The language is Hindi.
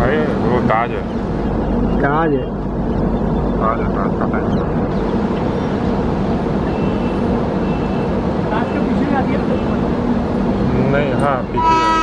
काज है। ताज है। ताज है ताज का ताज के पीछे तो नहीं हाँ पीछे